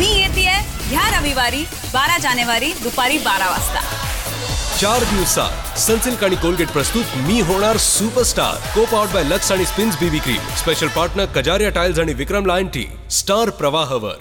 मी येते ह्या रविवारी बारा जानेवारी, दुपारी बारा वाजता चार दिवसात सनसिल्क आणि कोलगेट प्रस्तुत मी होणार superstar co powered by Lux आणि Spinz BB cream special partner Kajaria tiles आणि विक्रम लायन टी स्टार प्रवाहवर.